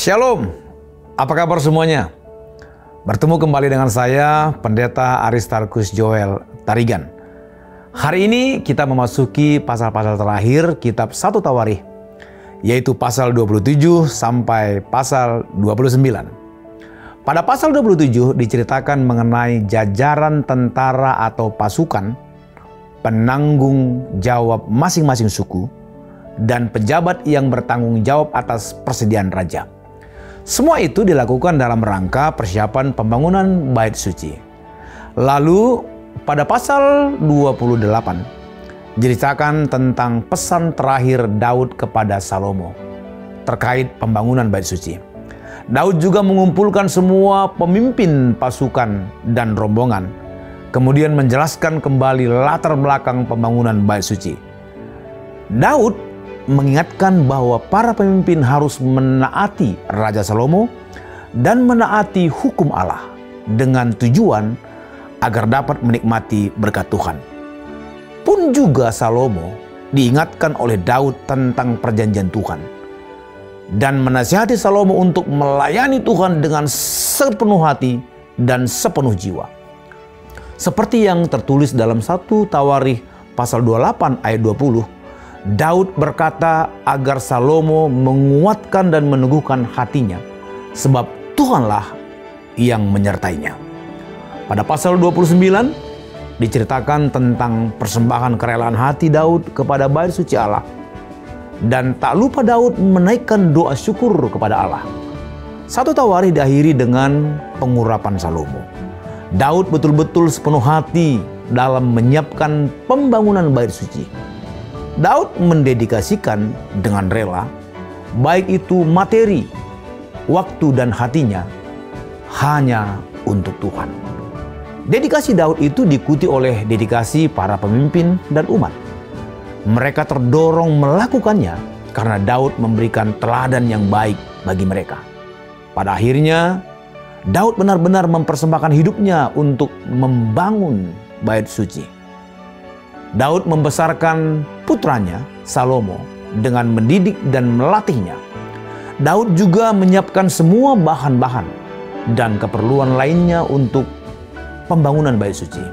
Shalom, apa kabar semuanya? Bertemu kembali dengan saya, Pendeta Aristarkus Joel Tarigan. Hari ini kita memasuki pasal-pasal terakhir kitab Satu Tawarih, yaitu pasal 27 sampai pasal 29. Pada pasal 27 diceritakan mengenai jajaran tentara atau pasukan, penanggung jawab masing-masing suku, dan pejabat yang bertanggung jawab atas persediaan raja. Semua itu dilakukan dalam rangka persiapan pembangunan bait suci. Lalu pada pasal 28 diceritakan tentang pesan terakhir Daud kepada Salomo terkait pembangunan bait suci. Daud juga mengumpulkan semua pemimpin pasukan dan rombongan, kemudian menjelaskan kembali latar belakang pembangunan bait suci. Daud mengingatkan bahwa para pemimpin harus menaati Raja Salomo dan menaati hukum Allah dengan tujuan agar dapat menikmati berkat Tuhan. Pun juga Salomo diingatkan oleh Daud tentang perjanjian Tuhan dan menasihati Salomo untuk melayani Tuhan dengan sepenuh hati dan sepenuh jiwa. Seperti yang tertulis dalam satu Tawarih pasal 28 ayat 20, Daud berkata agar Salomo menguatkan dan meneguhkan hatinya, sebab Tuhanlah yang menyertainya. Pada pasal 29 diceritakan tentang persembahan kerelaan hati Daud kepada bait suci Allah. Dan tak lupa Daud menaikkan doa syukur kepada Allah. Satu tawarih diakhiri dengan pengurapan Salomo. Daud betul-betul sepenuh hati dalam menyiapkan pembangunan bait suci Daud mendedikasikan dengan rela, baik itu materi, waktu, dan hatinya, hanya untuk Tuhan. Dedikasi Daud itu diikuti oleh dedikasi para pemimpin dan umat. Mereka terdorong melakukannya karena Daud memberikan teladan yang baik bagi mereka. Pada akhirnya, Daud benar-benar mempersembahkan hidupnya untuk membangun bait suci. Daud membesarkan putranya Salomo dengan mendidik dan melatihnya. Daud juga menyiapkan semua bahan-bahan dan keperluan lainnya untuk pembangunan bait suci.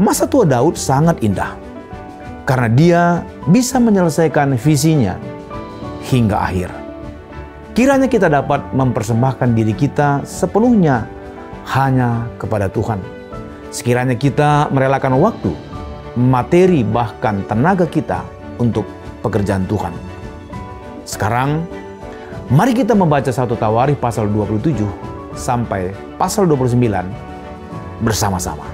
Masa tua Daud sangat indah karena dia bisa menyelesaikan visinya hingga akhir. Kiranya kita dapat mempersembahkan diri kita sepenuhnya hanya kepada Tuhan. Sekiranya kita merelakan waktu materi bahkan tenaga kita untuk pekerjaan Tuhan. Sekarang, mari kita membaca satu Tawarikh pasal 27 sampai pasal 29 bersama-sama.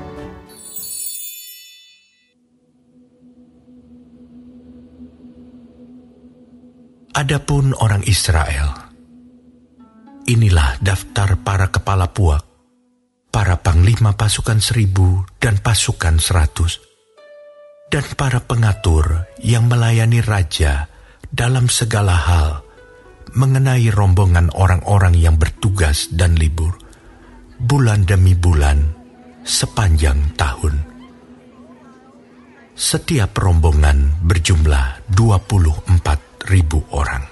Adapun orang Israel, inilah daftar para kepala puak, para panglima pasukan seribu dan pasukan seratus, dan para pengatur yang melayani raja dalam segala hal mengenai rombongan orang-orang yang bertugas dan libur, bulan demi bulan, sepanjang tahun. Setiap rombongan berjumlah 24 ribu orang.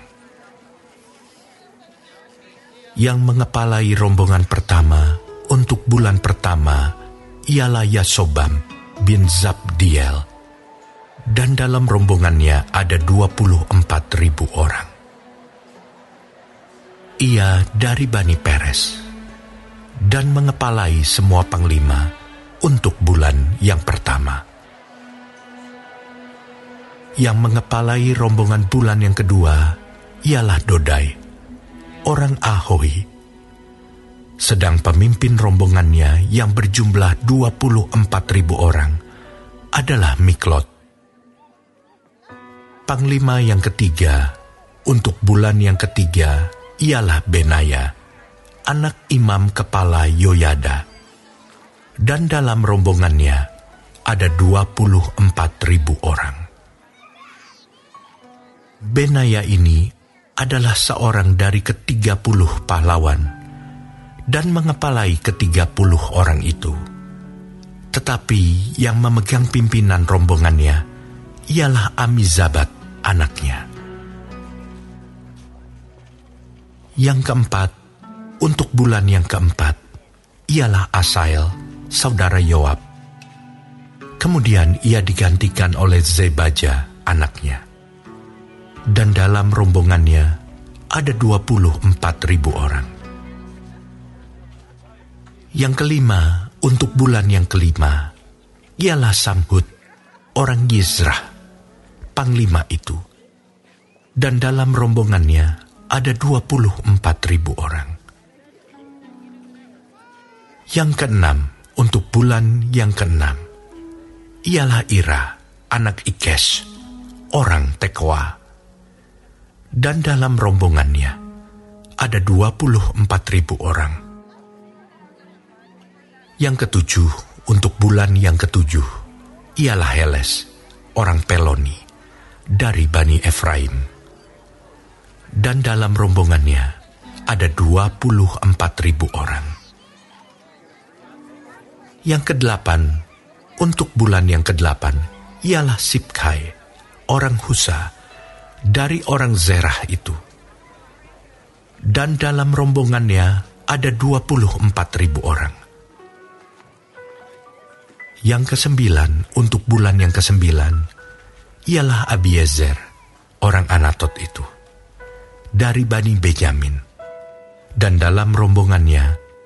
Yang mengepalai rombongan pertama untuk bulan pertama ialah Yasobam bin Zabdiel, dan dalam rombongannya ada 24 ribu orang. Ia dari Bani Peres dan mengepalai semua panglima untuk bulan yang pertama. Yang mengepalai rombongan bulan yang kedua ialah Dodai, orang Ahoi. Sedang pemimpin rombongannya yang berjumlah 24 ribu orang adalah Miklot, panglima yang ketiga untuk bulan yang ketiga ialah Benaya, anak imam kepala Yoyada. Dan dalam rombongannya ada 24 ribu orang. Benaya ini adalah seorang dari ketiga puluh pahlawan dan mengepalai ketiga puluh orang itu. Tetapi yang memegang pimpinan rombongannya ialah Amizabat anaknya. Yang keempat, untuk bulan yang keempat, ialah Asael, saudara Yoab. Kemudian ia digantikan oleh Zebaja, anaknya. Dan dalam rombongannya ada 24 ribu orang. Yang kelima, untuk bulan yang kelima, ialah Samhut, orang Yizrah, panglima itu. Dan dalam rombongannya ada 24 ribu orang. Yang keenam, untuk bulan yang keenam, ialah Ira, anak Ikes, orang Tekoa. Dan dalam rombongannya ada 24 ribu orang. Yang ketujuh, untuk bulan yang ketujuh, ialah Heles, orang Peloni, dari Bani Efraim. Dan dalam rombongannya ada 24 ribu orang. Yang kedelapan, untuk bulan yang kedelapan, ialah Sipkai, orang Husa, dari orang Zerah itu. Dan dalam rombongannya ada 24 ribu orang. Yang kesembilan untuk bulan yang kesembilan ialah Abiezer, orang Anatot itu, dari Bani Benyamin. Dan dalam rombongannya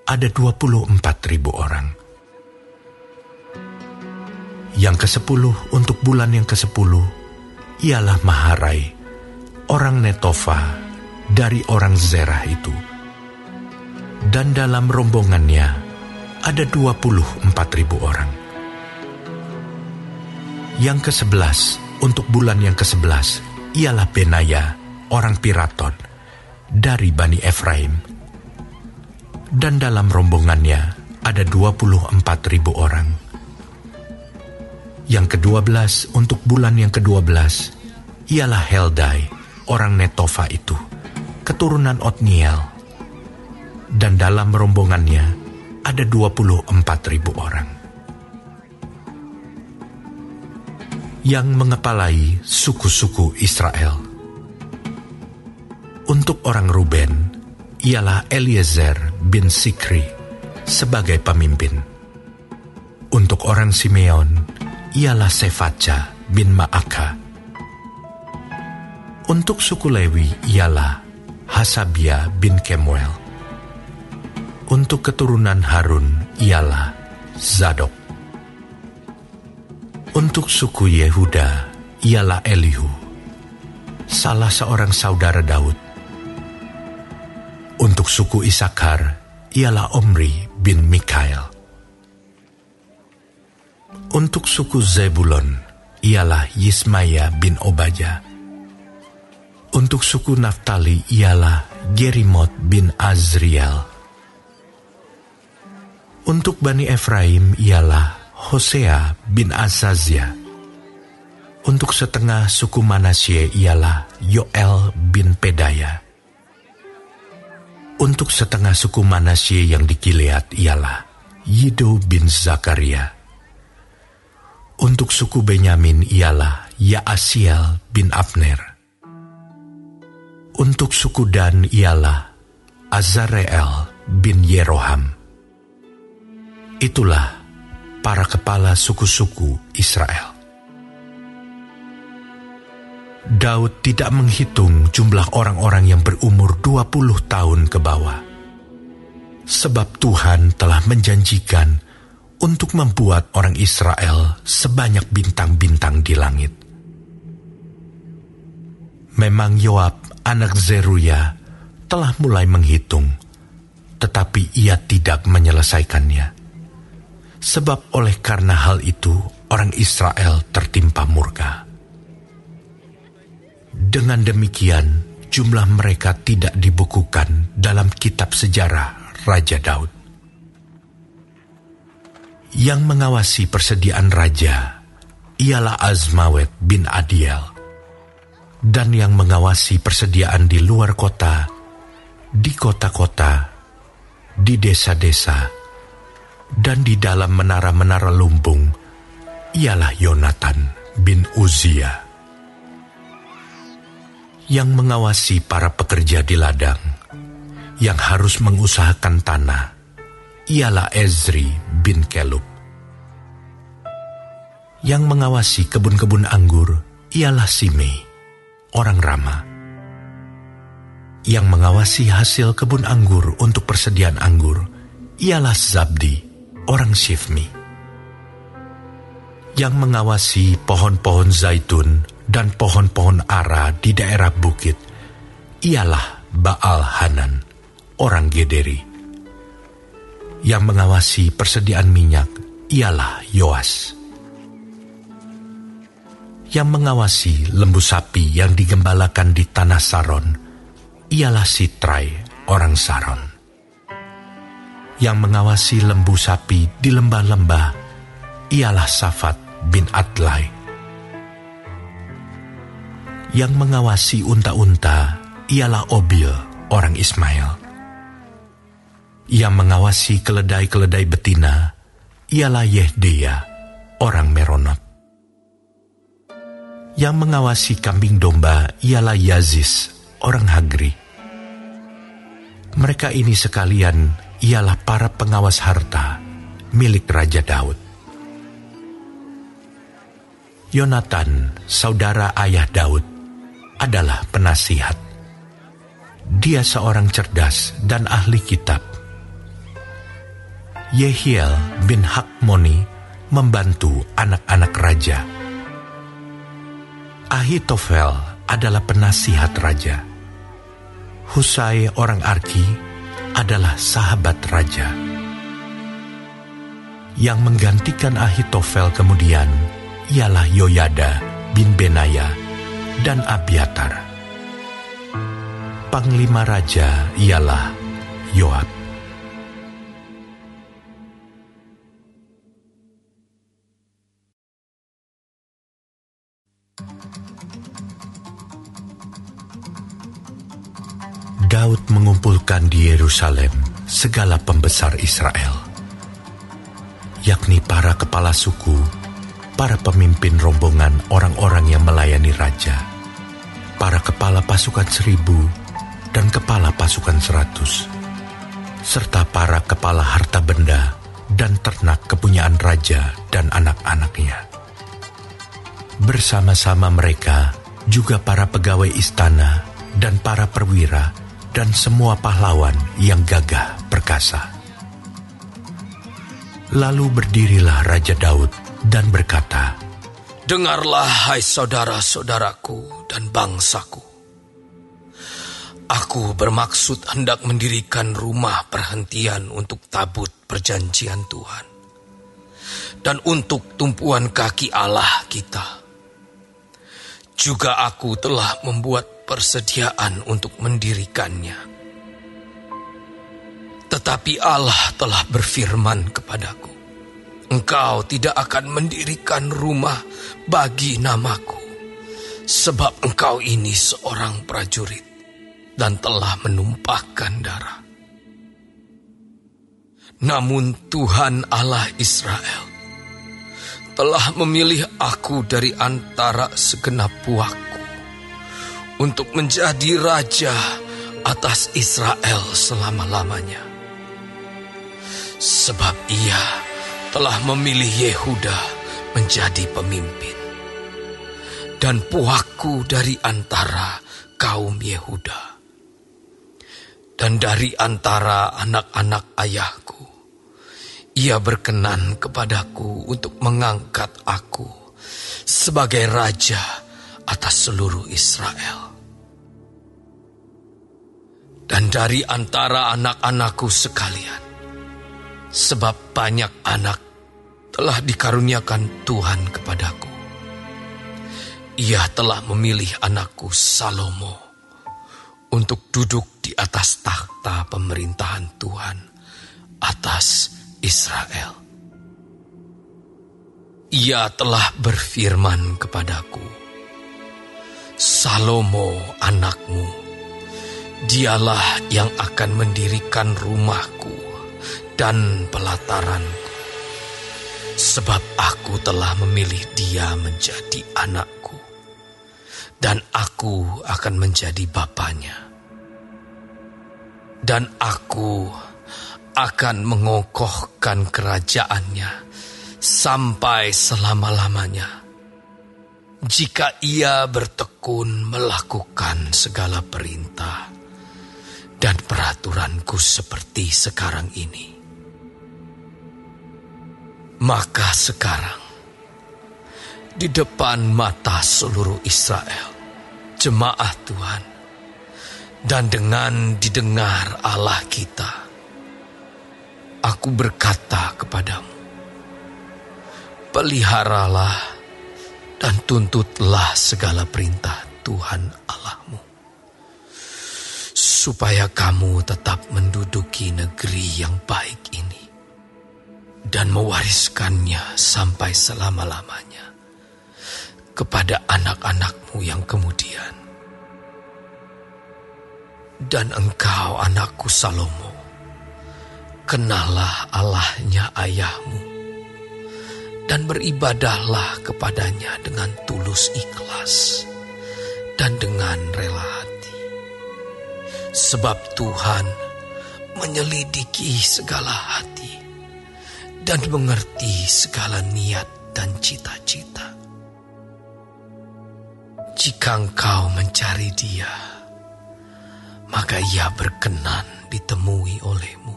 ada 24 ribu orang. Yang kesepuluh untuk bulan yang kesepuluh ialah Maharai, orang Netofa dari orang Zerah itu. Dan dalam rombongannya ada 24 ribu orang. Yang ke-11 untuk bulan yang ke-11 ialah Benaya, orang Piraton, dari Bani Efraim. Dan dalam rombongannya ada 24 ribu orang. Yang ke-12 untuk bulan yang ke-12 ialah Heldai, orang Netofa itu, keturunan Otniel. Dan dalam rombongannya ada 24 ribu orang. Yang mengepalai suku-suku Israel. Untuk orang Ruben, ialah Eliezer bin Sikri sebagai pemimpin. Untuk orang Simeon, ialah Sefaca bin Maaka. Untuk suku Lewi ialah Hasabia bin Kemuel. Untuk keturunan Harun ialah Zadok. Untuk suku Yehuda, ialah Elihu, salah seorang saudara Daud. Untuk suku Isakar, ialah Omri bin Mikael. Untuk suku Zebulon, ialah Yismaya bin Obaja. Untuk suku Naftali, ialah Gerimot bin Azriel. Untuk Bani Efraim, ialah Hosea bin Azazia. Untuk setengah suku Manasye ialah Yoel bin Pedaya. Untuk setengah suku Manasye yang di Gilead ialah Yido bin Zakaria. Untuk suku Benyamin ialah Yaasiel bin Abner. Untuk suku Dan ialah Azareel bin Yeroham. Itulah para kepala suku-suku Israel. Daud tidak menghitung jumlah orang-orang yang berumur 20 tahun ke bawah. Sebab Tuhan telah menjanjikan untuk membuat orang Israel sebanyak bintang-bintang di langit. Memang Yoab, anak Zeruya, telah mulai menghitung, tetapi ia tidak menyelesaikannya sebab oleh karena hal itu orang Israel tertimpa murka. Dengan demikian, jumlah mereka tidak dibukukan dalam kitab sejarah Raja Daud. Yang mengawasi persediaan raja ialah Azmawet bin Adiel, dan yang mengawasi persediaan di luar kota, di kota-kota, di desa-desa, dan di dalam menara-menara lumbung ialah Yonatan bin Uzia yang mengawasi para pekerja di ladang yang harus mengusahakan tanah ialah Ezri bin Kelub. Yang mengawasi kebun-kebun anggur ialah Simei, orang Rama. Yang mengawasi hasil kebun anggur untuk persediaan anggur ialah Zabdi, orang Shifmi. Yang mengawasi pohon-pohon zaitun dan pohon-pohon ara di daerah bukit ialah Baal Hanan, orang Gederi. Yang mengawasi persediaan minyak ialah Yoas. Yang mengawasi lembu sapi yang digembalakan di tanah Saron ialah Sitrai, orang Saron. Yang mengawasi lembu sapi di lembah-lembah ialah Safat bin Adlai. Yang mengawasi unta-unta ialah Obil, orang Ismail. Yang mengawasi keledai-keledai betina ialah Yehdea, orang Meronot. Yang mengawasi kambing domba ialah Yazis, orang Hagri. Mereka ini sekalian ialah para pengawas harta milik Raja Daud. Yonatan, saudara ayah Daud, adalah penasihat. Dia seorang cerdas dan ahli kitab. Yehiel bin Hakmoni membantu anak-anak raja. Ahitofel adalah penasihat raja. Husai orang Arki adalah sahabat raja. Yang menggantikan Ahitofel kemudian ialah Yoyada bin Benaya dan Abiatar. Panglima Raja ialah Yoab. Daud mengumpulkan di Yerusalem segala pembesar Israel, yakni para kepala suku, para pemimpin rombongan orang-orang yang melayani raja, para kepala pasukan seribu, dan kepala pasukan seratus, serta para kepala harta benda dan ternak kepunyaan raja dan anak-anaknya. Bersama-sama mereka juga para pegawai istana dan para perwira dan semua pahlawan yang gagah perkasa. Lalu berdirilah Raja Daud dan berkata, Dengarlah hai saudara-saudaraku dan bangsaku. Aku bermaksud hendak mendirikan rumah perhentian untuk tabut perjanjian Tuhan. Dan untuk tumpuan kaki Allah kita. Juga aku telah membuat persediaan untuk mendirikannya. Tetapi Allah telah berfirman kepadaku, Engkau tidak akan mendirikan rumah bagi namaku, sebab engkau ini seorang prajurit dan telah menumpahkan darah. Namun Tuhan Allah Israel telah memilih aku dari antara segenap buahku untuk menjadi raja atas Israel selama-lamanya. Sebab ia telah memilih Yehuda menjadi pemimpin. Dan puaku dari antara kaum Yehuda. Dan dari antara anak-anak ayahku, ia berkenan kepadaku untuk mengangkat aku sebagai raja atas seluruh Israel. Dan dari antara anak-anakku sekalian, sebab banyak anak telah dikaruniakan Tuhan kepadaku. Ia telah memilih anakku Salomo untuk duduk di atas takhta pemerintahan Tuhan atas Israel. Ia telah berfirman kepadaku, Salomo anakmu, dialah yang akan mendirikan rumahku dan pelataranku sebab aku telah memilih dia menjadi anakku, dan aku akan menjadi bapaknya. Dan aku akan mengokohkan kerajaannya sampai selama-lamanya. Jika ia bertekun melakukan segala perintah dan peraturanku seperti sekarang ini. Maka sekarang, di depan mata seluruh Israel, jemaah Tuhan, dan dengan didengar Allah kita, aku berkata kepadamu, peliharalah dan tuntutlah segala perintah Tuhan Allahmu, supaya kamu tetap menduduki negeri yang baik ini dan mewariskannya sampai selama-lamanya kepada anak-anakmu yang kemudian. Dan engkau anakku Salomo, kenalah Allahnya ayahmu, dan beribadahlah kepadanya dengan tulus ikhlas dan dengan rela hati. Sebab Tuhan menyelidiki segala hati dan mengerti segala niat dan cita-cita. Jika engkau mencari dia, maka ia berkenan ditemui olehmu.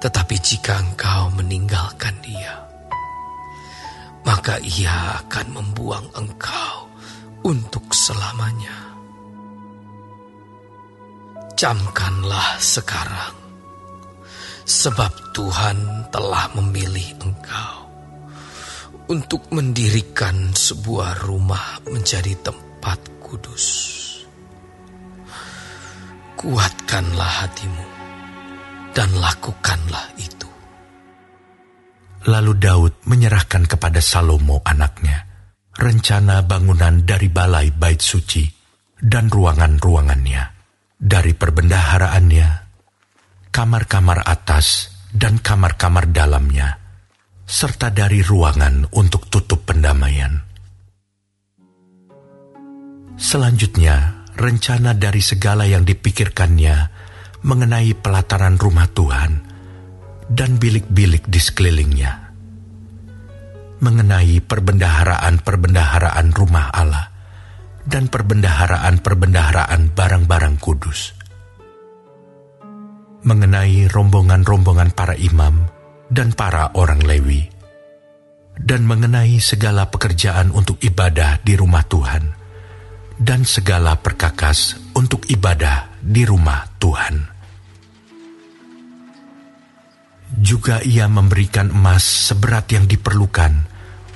Tetapi jika engkau meninggalkan dia, maka ia akan membuang engkau untuk selamanya. Camkanlah sekarang sebab Tuhan telah memilih engkau untuk mendirikan sebuah rumah menjadi tempat kudus. Kuatkanlah hatimu dan lakukanlah itu. Lalu Daud menyerahkan kepada Salomo anaknya rencana bangunan dari balai bait suci dan ruangan-ruangannya, dari perbendaharaannya kamar-kamar atas dan kamar-kamar dalamnya, serta dari ruangan untuk tutup pendamaian. Selanjutnya, rencana dari segala yang dipikirkannya mengenai pelataran rumah Tuhan dan bilik-bilik di sekelilingnya, mengenai perbendaharaan-perbendaharaan rumah Allah dan perbendaharaan-perbendaharaan barang-barang kudus mengenai rombongan-rombongan para imam dan para orang Lewi, dan mengenai segala pekerjaan untuk ibadah di rumah Tuhan, dan segala perkakas untuk ibadah di rumah Tuhan. Juga ia memberikan emas seberat yang diperlukan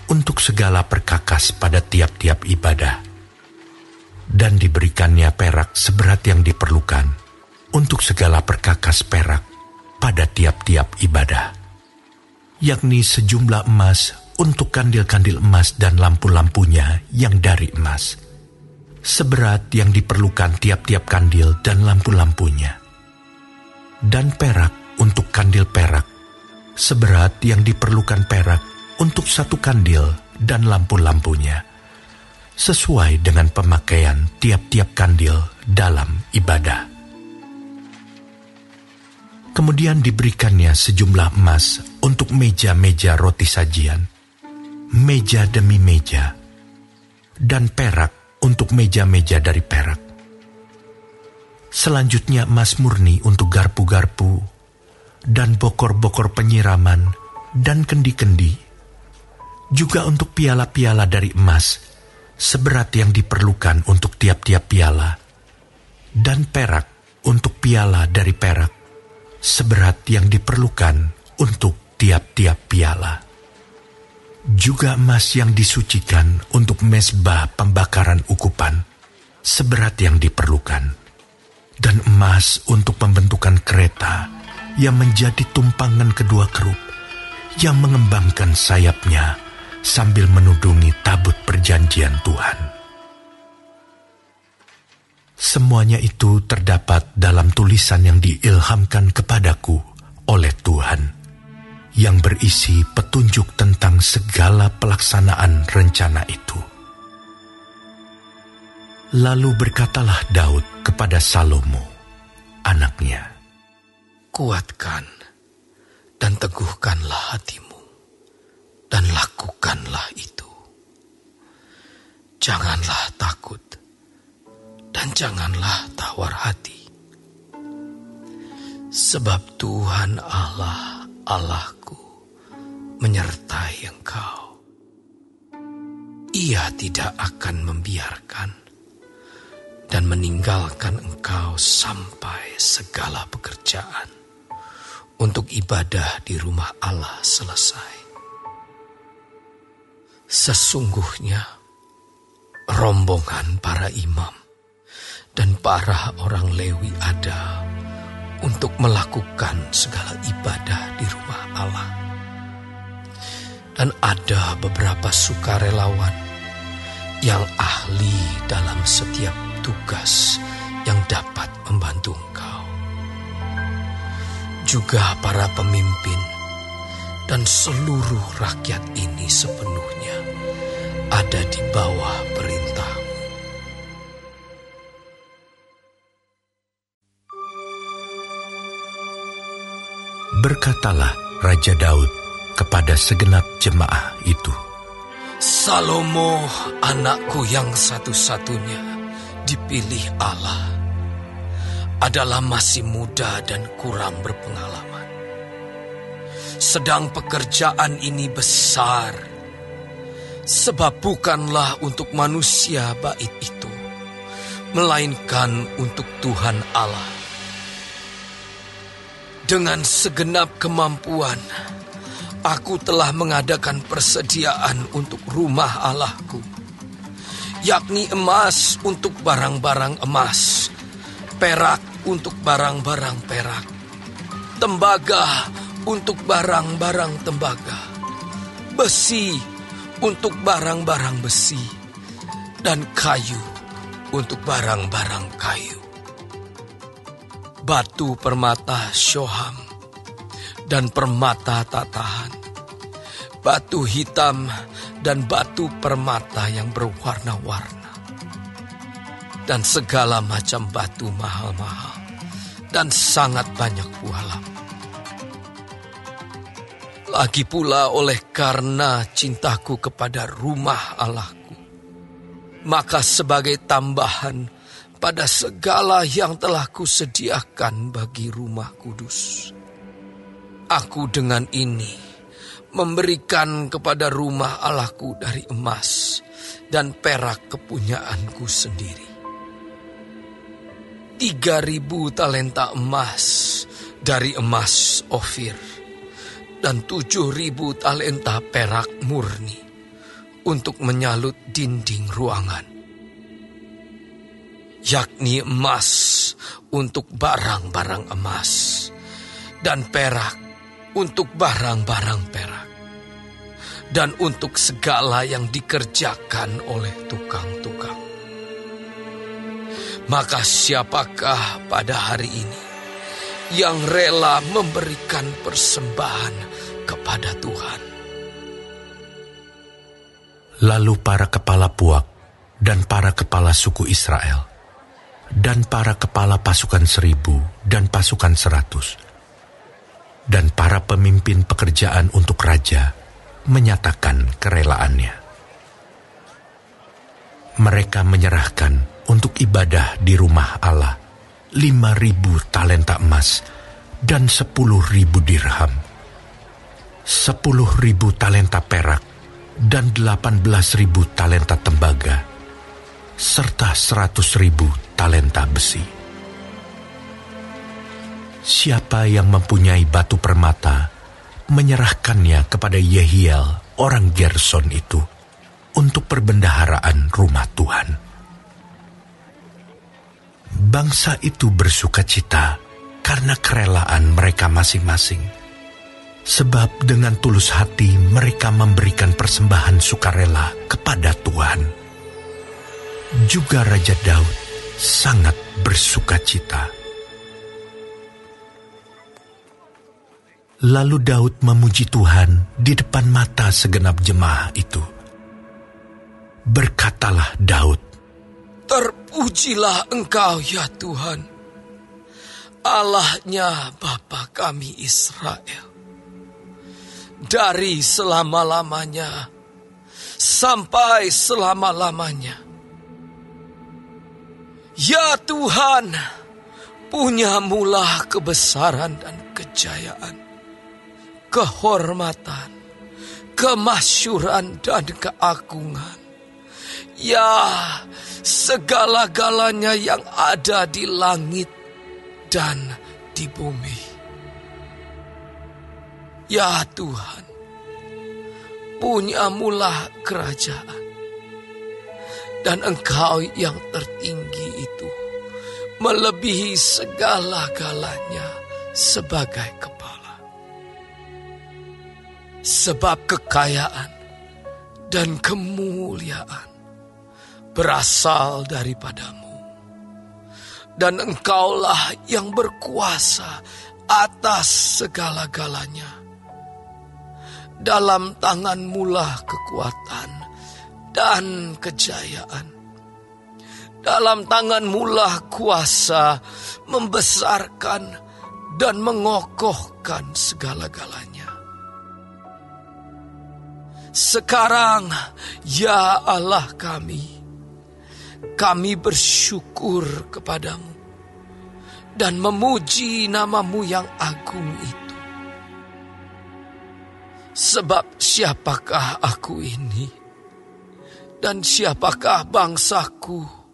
untuk segala perkakas pada tiap-tiap ibadah, dan diberikannya perak seberat yang diperlukan untuk segala perkakas perak pada tiap-tiap ibadah, yakni sejumlah emas untuk kandil-kandil emas dan lampu-lampunya yang dari emas, seberat yang diperlukan tiap-tiap kandil dan lampu-lampunya, dan perak untuk kandil perak, seberat yang diperlukan perak untuk satu kandil dan lampu-lampunya, sesuai dengan pemakaian tiap-tiap kandil dalam ibadah. Kemudian diberikannya sejumlah emas untuk meja-meja roti sajian, meja demi meja, dan perak untuk meja-meja dari perak. Selanjutnya emas murni untuk garpu-garpu, dan bokor-bokor penyiraman, dan kendi-kendi. Juga untuk piala-piala dari emas, seberat yang diperlukan untuk tiap-tiap piala, dan perak untuk piala dari perak seberat yang diperlukan untuk tiap-tiap piala. Juga emas yang disucikan untuk mesbah pembakaran ukupan, seberat yang diperlukan. Dan emas untuk pembentukan kereta yang menjadi tumpangan kedua kerub, yang mengembangkan sayapnya sambil menudungi tabut perjanjian Tuhan. Semuanya itu terdapat dalam tulisan yang diilhamkan kepadaku oleh Tuhan, yang berisi petunjuk tentang segala pelaksanaan rencana itu. Lalu berkatalah Daud kepada Salomo, anaknya. Kuatkan dan teguhkanlah hatimu, dan lakukanlah itu. Janganlah takut, dan janganlah tawar hati. Sebab Tuhan Allah, Allahku, menyertai engkau. Ia tidak akan membiarkan dan meninggalkan engkau sampai segala pekerjaan untuk ibadah di rumah Allah selesai. Sesungguhnya rombongan para imam dan para orang Lewi ada untuk melakukan segala ibadah di rumah Allah. Dan ada beberapa sukarelawan yang ahli dalam setiap tugas yang dapat membantu engkau juga para pemimpin dan seluruh rakyat ini sepenuhnya ada di bawah perintahmu. Berkatalah Raja Daud kepada segenap jemaah itu. Salomo anakku yang satu-satunya dipilih Allah adalah masih muda dan kurang berpengalaman. Sedang pekerjaan ini besar, sebab bukanlah untuk manusia bait itu, melainkan untuk Tuhan Allah. Dengan segenap kemampuan, aku telah mengadakan persediaan untuk rumah Allahku, yakni emas untuk barang-barang emas, perak untuk barang-barang perak, tembaga untuk barang-barang tembaga, besi untuk barang-barang besi, dan kayu untuk barang-barang kayu. Batu permata syoham dan permata tatahan, batu hitam dan batu permata yang berwarna-warna dan segala macam batu mahal-mahal. Dan sangat banyak bualam. Lagi pula oleh karena cintaku kepada rumah Allahku, maka sebagai tambahan pada segala yang telah kusediakan bagi rumah kudus, aku dengan ini memberikan kepada rumah Allahku dari emas dan perak kepunyaanku sendiri tiga ribu talenta emas dari emas Ofir dan tujuh ribu talenta perak murni untuk menyalut dinding ruangan. Yakni emas untuk barang-barang emas dan perak untuk barang-barang perak dan untuk segala yang dikerjakan oleh tukang-tukang. Maka siapakah pada hari ini yang rela memberikan persembahan kepada Tuhan? Lalu para kepala puak dan para kepala suku Israel dan para kepala pasukan seribu dan pasukan seratus dan para pemimpin pekerjaan untuk raja menyatakan kerelaannya. Mereka menyerahkan untuk ibadah di rumah Allah, lima ribu talenta emas dan sepuluh ribu dirham, sepuluh ribu talenta perak dan delapan belas ribu talenta tembaga, serta seratus ribu talenta besi. Siapa yang mempunyai batu permata, menyerahkannya kepada Yehiel, orang Gerson itu, untuk perbendaharaan rumah Tuhan bangsa itu bersuka cita karena kerelaan mereka masing-masing. Sebab dengan tulus hati mereka memberikan persembahan sukarela kepada Tuhan. Juga Raja Daud sangat bersuka cita. Lalu Daud memuji Tuhan di depan mata segenap jemaah itu. Berkatalah Daud, Terpujilah engkau ya Tuhan. Allahnya Bapa kami Israel. Dari selama-lamanya sampai selama-lamanya. Ya Tuhan, punya mula kebesaran dan kejayaan, kehormatan, kemasyuran dan keagungan. Ya, segala-galanya yang ada di langit dan di bumi. Ya Tuhan, punya mula kerajaan. Dan engkau yang tertinggi itu melebihi segala-galanya sebagai kepala. Sebab kekayaan dan kemuliaan berasal daripadamu dan engkaulah yang berkuasa atas segala-galanya. Dalam tanganmu lah kekuatan dan kejayaan. Dalam tanganmu lah kuasa membesarkan dan mengokohkan segala-galanya. Sekarang, ya Allah kami, kami bersyukur kepadamu dan memuji namamu yang agung itu. Sebab siapakah aku ini dan siapakah bangsaku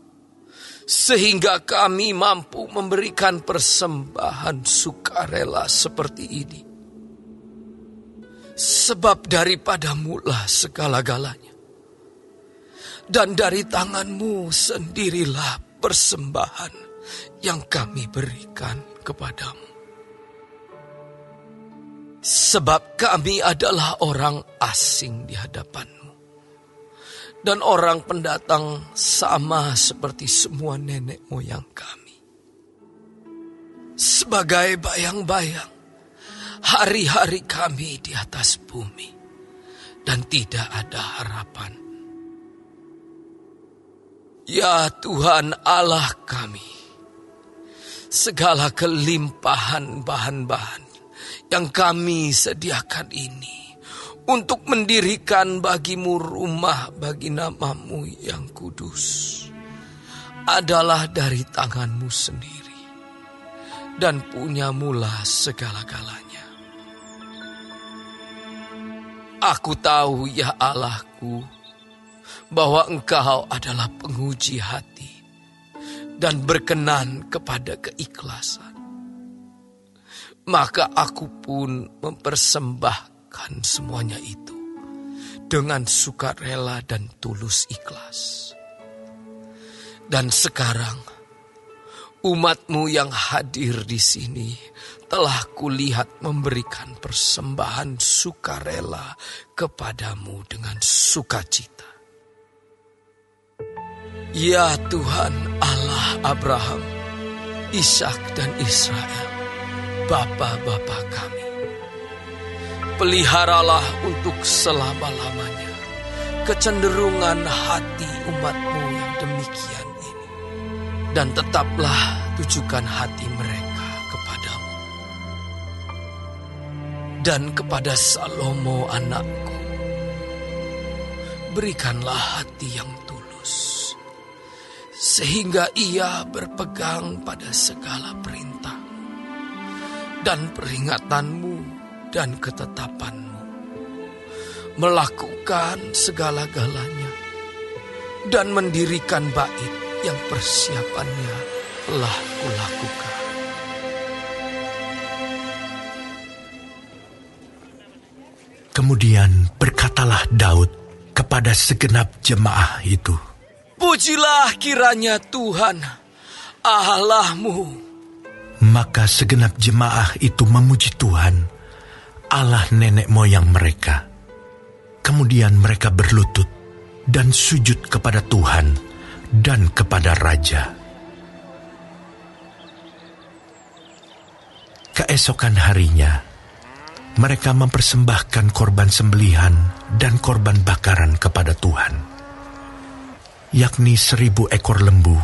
sehingga kami mampu memberikan persembahan sukarela seperti ini. Sebab daripada mula segala-galanya dan dari tanganmu sendirilah persembahan yang kami berikan kepadamu. Sebab kami adalah orang asing di hadapanmu. Dan orang pendatang sama seperti semua nenek moyang kami. Sebagai bayang-bayang, hari-hari kami di atas bumi. Dan tidak ada harapan Ya Tuhan Allah kami, segala kelimpahan bahan-bahan yang kami sediakan ini untuk mendirikan bagimu rumah bagi namamu yang kudus adalah dari tanganmu sendiri dan punya mula segala-galanya. Aku tahu ya Allahku, bahwa engkau adalah penguji hati dan berkenan kepada keikhlasan. Maka aku pun mempersembahkan semuanya itu dengan sukarela dan tulus ikhlas. Dan sekarang umatmu yang hadir di sini telah kulihat memberikan persembahan sukarela kepadamu dengan sukacita. Ya Tuhan Allah Abraham, Ishak dan Israel, Bapa-Bapa kami. Peliharalah untuk selama-lamanya kecenderungan hati umatmu yang demikian ini. Dan tetaplah tujukan hati mereka kepadamu. Dan kepada Salomo anakku, berikanlah hati yang sehingga ia berpegang pada segala perintah dan peringatanmu dan ketetapanmu, melakukan segala-galanya, dan mendirikan bait yang persiapannya telah kulakukan. Kemudian berkatalah Daud kepada segenap jemaah itu, Pujilah kiranya Tuhan Allahmu. Maka segenap jemaah itu memuji Tuhan, Allah nenek moyang mereka. Kemudian mereka berlutut dan sujud kepada Tuhan dan kepada Raja. Keesokan harinya, mereka mempersembahkan korban sembelihan dan korban bakaran kepada Tuhan yakni seribu ekor lembu,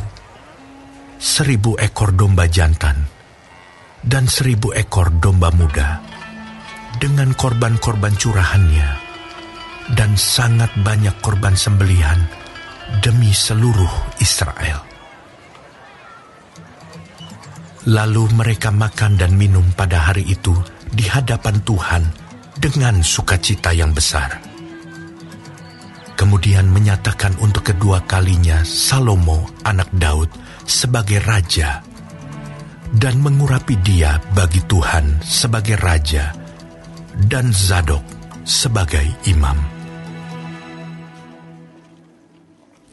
seribu ekor domba jantan, dan seribu ekor domba muda dengan korban-korban curahannya dan sangat banyak korban sembelihan demi seluruh Israel. Lalu mereka makan dan minum pada hari itu di hadapan Tuhan dengan sukacita yang besar. Kemudian menyatakan untuk kedua kalinya Salomo anak Daud sebagai raja dan mengurapi dia bagi Tuhan sebagai raja dan Zadok sebagai imam.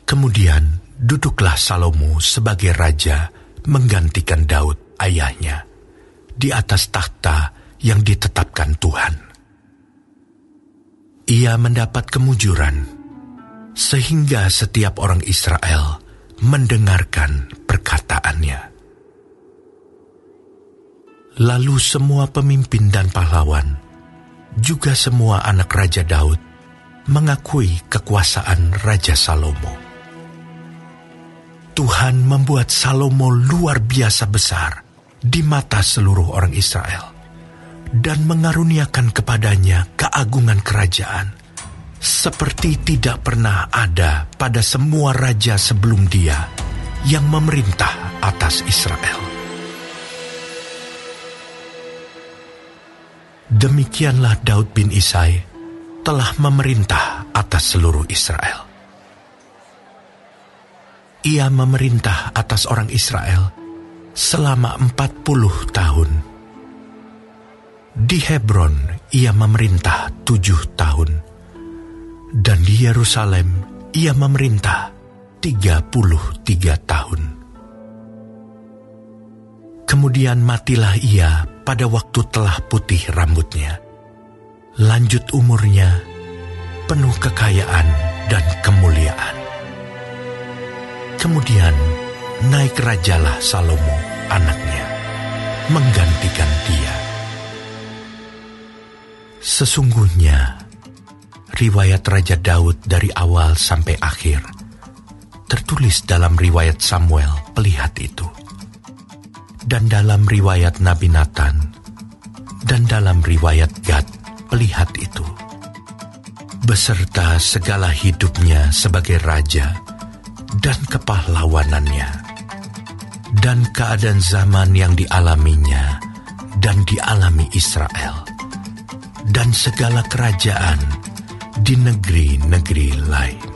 Kemudian duduklah Salomo sebagai raja menggantikan Daud ayahnya di atas takhta yang ditetapkan Tuhan. Ia mendapat kemujuran sehingga setiap orang Israel mendengarkan perkataannya. Lalu semua pemimpin dan pahlawan, juga semua anak Raja Daud, mengakui kekuasaan Raja Salomo. Tuhan membuat Salomo luar biasa besar di mata seluruh orang Israel dan mengaruniakan kepadanya keagungan kerajaan seperti tidak pernah ada pada semua raja sebelum dia yang memerintah atas Israel. Demikianlah Daud bin Isai telah memerintah atas seluruh Israel. Ia memerintah atas orang Israel selama empat puluh tahun. Di Hebron ia memerintah tujuh tahun. Dan di Yerusalem ia memerintah tiga puluh tiga tahun. Kemudian matilah ia pada waktu telah putih rambutnya. Lanjut umurnya, penuh kekayaan dan kemuliaan. Kemudian naik rajalah Salomo, anaknya, menggantikan dia. Sesungguhnya, riwayat Raja Daud dari awal sampai akhir tertulis dalam riwayat Samuel pelihat itu dan dalam riwayat Nabi Nathan, dan dalam riwayat Gad, pelihat itu. Beserta segala hidupnya sebagai raja dan kepahlawanannya, dan keadaan zaman yang dialaminya dan dialami Israel, dan segala kerajaan di negeri-negeri lain.